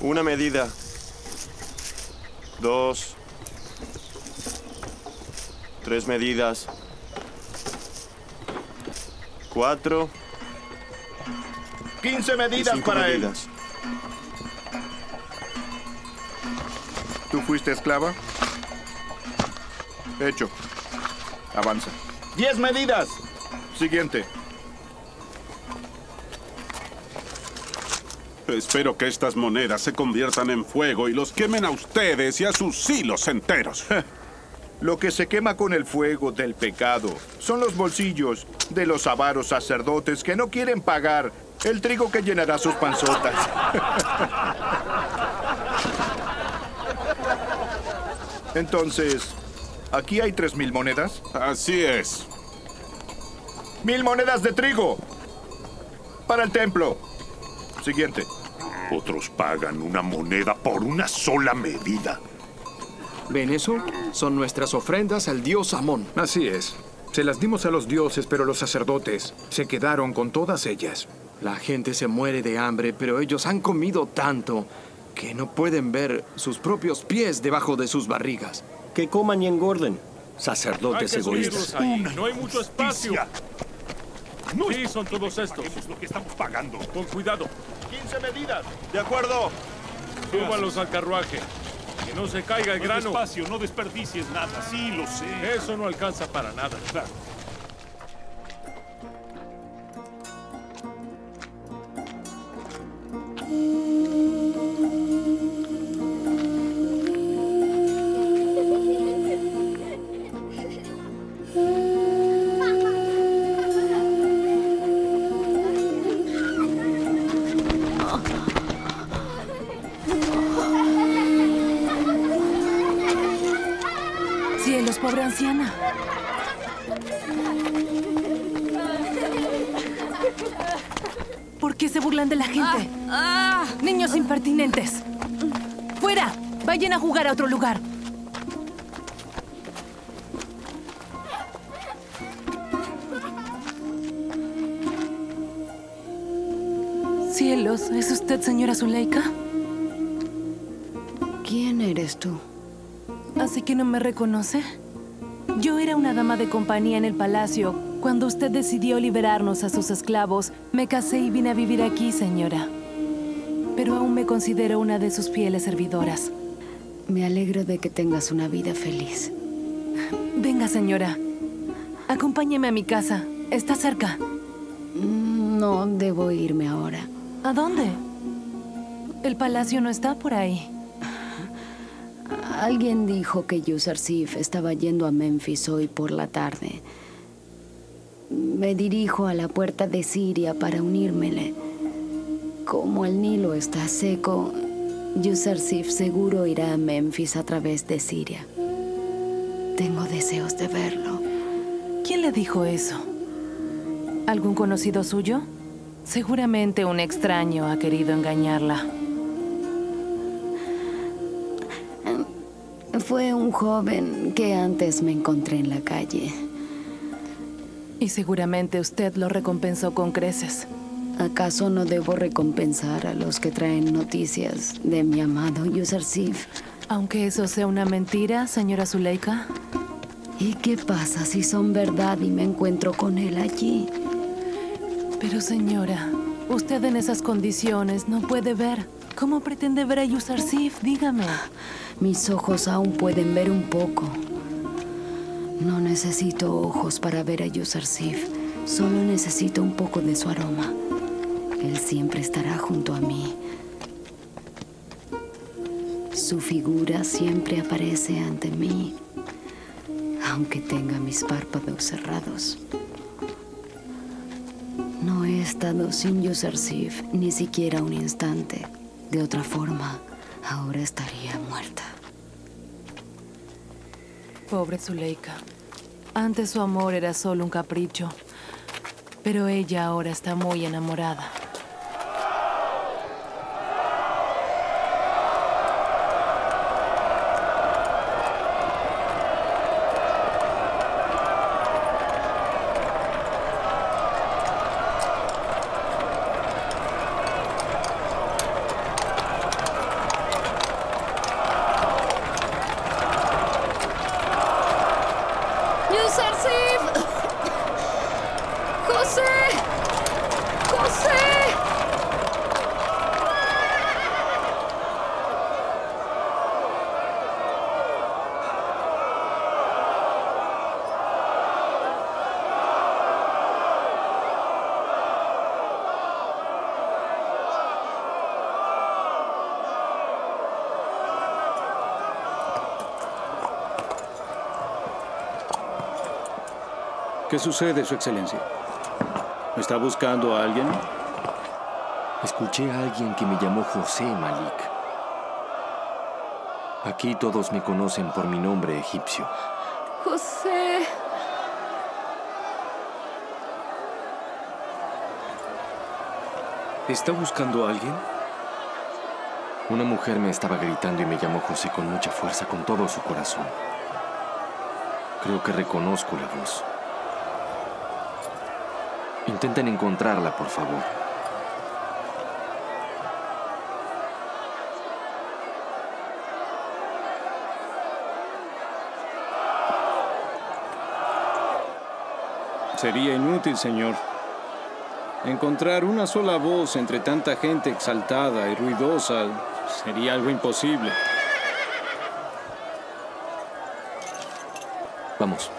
Una medida. Dos. Tres medidas. Cuatro. 15 y medidas cinco para él. ¿Tú fuiste esclava? Hecho. Avanza. 10 medidas. Siguiente. Espero que estas monedas se conviertan en fuego y los quemen a ustedes y a sus hilos enteros. Lo que se quema con el fuego del pecado son los bolsillos de los avaros sacerdotes que no quieren pagar el trigo que llenará sus panzotas. Entonces, aquí hay tres mil monedas. Así es. Mil monedas de trigo. Para el templo. Siguiente. Otros pagan una moneda por una sola medida. ¿Ven eso? Son nuestras ofrendas al dios Amón. Así es. Se las dimos a los dioses, pero los sacerdotes se quedaron con todas ellas. La gente se muere de hambre, pero ellos han comido tanto que no pueden ver sus propios pies debajo de sus barrigas. Que coman y engorden. Hay Sacerdotes que subirlos egoístas. ahí. No hay mucho espacio. No Sí, son todos estos. es lo que estamos pagando. Con cuidado. 15 medidas. De acuerdo. Súbanlos al carruaje. Que no se caiga el grano. despacio, no desperdicies nada. Sí, lo sé. Eso no alcanza para nada. Cielos, anciana. ¿Por qué se burlan de la gente? Niños impertinentes. ¡Fuera! Vayan a jugar a otro lugar. Cielos, ¿es usted señora Zuleika? ¿Quién eres tú? ¿Así que no me reconoce? Yo era una dama de compañía en el palacio. Cuando usted decidió liberarnos a sus esclavos, me casé y vine a vivir aquí, señora. Pero aún me considero una de sus fieles servidoras. Me alegro de que tengas una vida feliz. Venga, señora. Acompáñeme a mi casa. Está cerca. Mm, No debo irme ahora. ¿A dónde? El palacio no está por ahí. Alguien dijo que Yusarsif estaba yendo a Memphis hoy por la tarde. Me dirijo a la puerta de Siria para unírmele. Como el Nilo está seco, Yusarsif seguro irá a Memphis a través de Siria. Tengo deseos de verlo. ¿Quién le dijo eso? ¿Algún conocido suyo? Seguramente un extraño ha querido engañarla. Fue un joven que antes me encontré en la calle. Y seguramente usted lo recompensó con creces. ¿Acaso no debo recompensar a los que traen noticias de mi amado Yusarsif? Aunque eso sea una mentira, señora Zuleika. ¿Y qué pasa si son verdad y me encuentro con él allí? Pero señora, usted en esas condiciones no puede ver. ¿Cómo pretende ver a Yusarsif? Dígame. Mis ojos aún pueden ver un poco. No necesito ojos para ver a Yusarsif. Solo necesito un poco de su aroma. Él siempre estará junto a mí. Su figura siempre aparece ante mí, aunque tenga mis párpados cerrados. No he estado sin Yusarsif ni siquiera un instante. De otra forma, ahora estaría muerta. Pobre Zuleika. Antes su amor era solo un capricho. Pero ella ahora está muy enamorada. ¿Qué sucede, Su Excelencia? ¿Está buscando a alguien? Escuché a alguien que me llamó José Malik. Aquí todos me conocen por mi nombre egipcio. José. ¿Está buscando a alguien? Una mujer me estaba gritando y me llamó José con mucha fuerza, con todo su corazón. Creo que reconozco la voz. Intenten encontrarla, por favor. Sería inútil, señor. Encontrar una sola voz entre tanta gente exaltada y ruidosa sería algo imposible. Vamos.